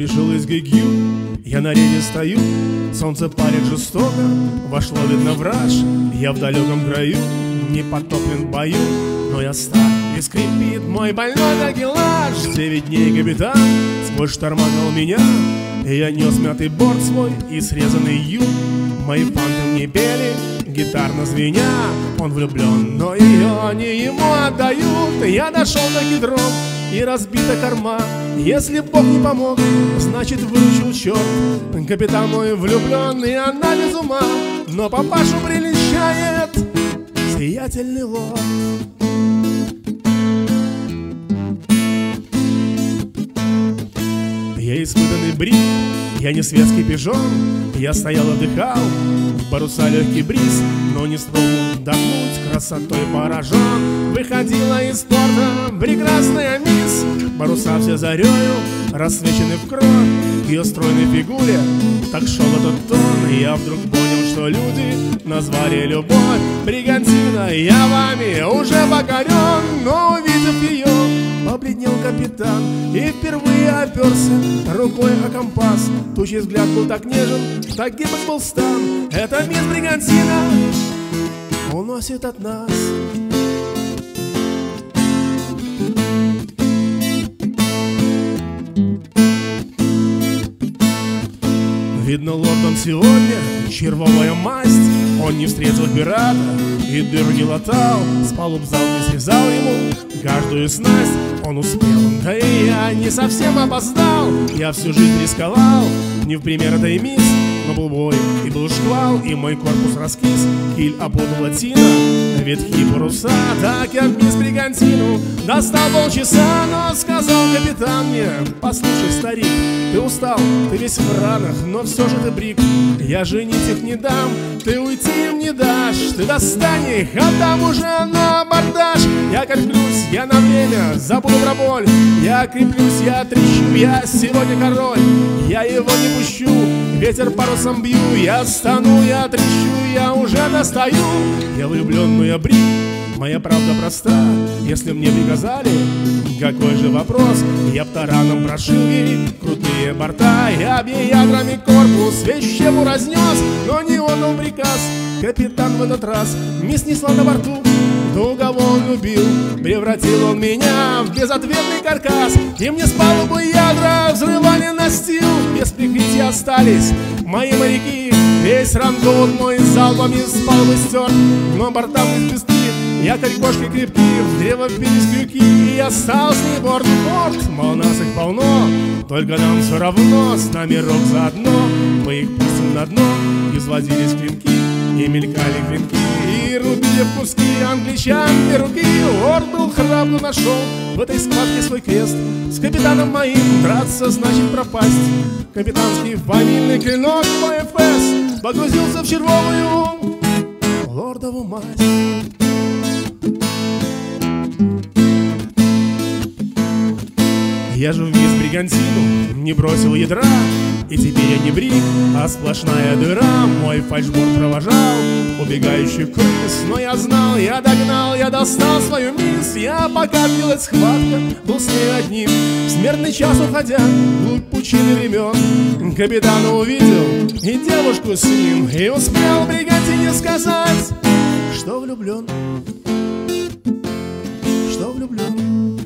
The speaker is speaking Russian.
пришел из Гигью Я на рейде стою, солнце парит жестоко. Вошло, видно, враж, я в далеком краю. Не потоплен в бою, но я стар. И скрипит мой больной такелаж Девять дней капитан сквозь шторма гнал меня. И я нес мятый борт свой и срезанный ю. Мои фанты мне пели, гитарно звеня Он влюблен, но ее не ему отдают. Я дошел до кедров и разбита корма Если Бог не помог, значит выручил черт Капитан мой влюбленный, она без ума. Но папашу приличает сиятельный лоб. Я испытанный брик, я не светский пижон. Я стоял отдыхал, в паруса легкий бриз. Но не смог вдохнуть, красотой поражен. Выходила из порта прекрасная мисс Паруса все зарею, рассвечены в кровь Ее стройной фигуре. Так шел этот тон И я вдруг понял, что люди назвали любовь Бригантина, я вами уже покорен Но увидев ее, Побледнел капитан и впервые оперся рукой о компас. Тучий взгляд был так нежен, так гибок был стан. Это мисс Бригантина уносит от нас Видно, лордом сегодня червовая масть. Он не встретил пирата и дыру не латал. С палуб зал не срезал ему каждую снасть. Он успел, да и я не совсем опоздал. Я всю жизнь рисковал, не в пример этой мисс Но был бой и был шквал, и мой корпус раскис. Киль опутала тина, ветхие паруса. Так я в мисс Бригантину достал полчаса Но сказал капитан мне, послушай, старик Ты устал, ты весь в ранах, но все же ты брик. Я женить их не дам, ты уйти им не дашь. Ты достань их, там уже на абордаж Я креплюсь, я на время забуду про боль. Я креплюсь, я трещу, я сегодня король. Я его не пущу, ветер парусом бью. Я стану, я трещу, я уже достаю Я влюбленную я брик Моя правда проста, если мне приказали Какой же вопрос, я б тараном прошил ей Крутые борта, я б ей ядрами корпус Весь разнес, но не он дал приказ Капитан в этот раз не снесла на борту кого он любил, превратил он меня в безответный каркас. И мне с палубы ядра взрывали настил. Без прикрытия остались мои моряки. Весь ранкот мой залпами с палубы стер Но бортам не списты Якорь кошки крепки, в древо впились крюки И я стал с ней борт. Борт Мол, нас их полно, только нам все равно. С нами рок заодно, мы их пустим на дно И взводились клинки, и мелькали клинки И рубили куски англичан и руки Орд был храбро нашел в этой схватке свой крест. С капитаном моим драться значит пропасть. Капитанский фамильный клинок мой ФС Погрузился в червовую лордову мать я же вниз бригантину не бросил ядра. И теперь я не брик, а сплошная дыра. Мой фальшборд провожал убегающих крыс. Но я знал, я догнал, я достал свою мисс Я пока билась схватка, был с ней одним. Смертный час уходя, глубь пучины времен Капитана увидел и девушку с ним. И успел бригантине сказать, что влюблен. Что влюблен.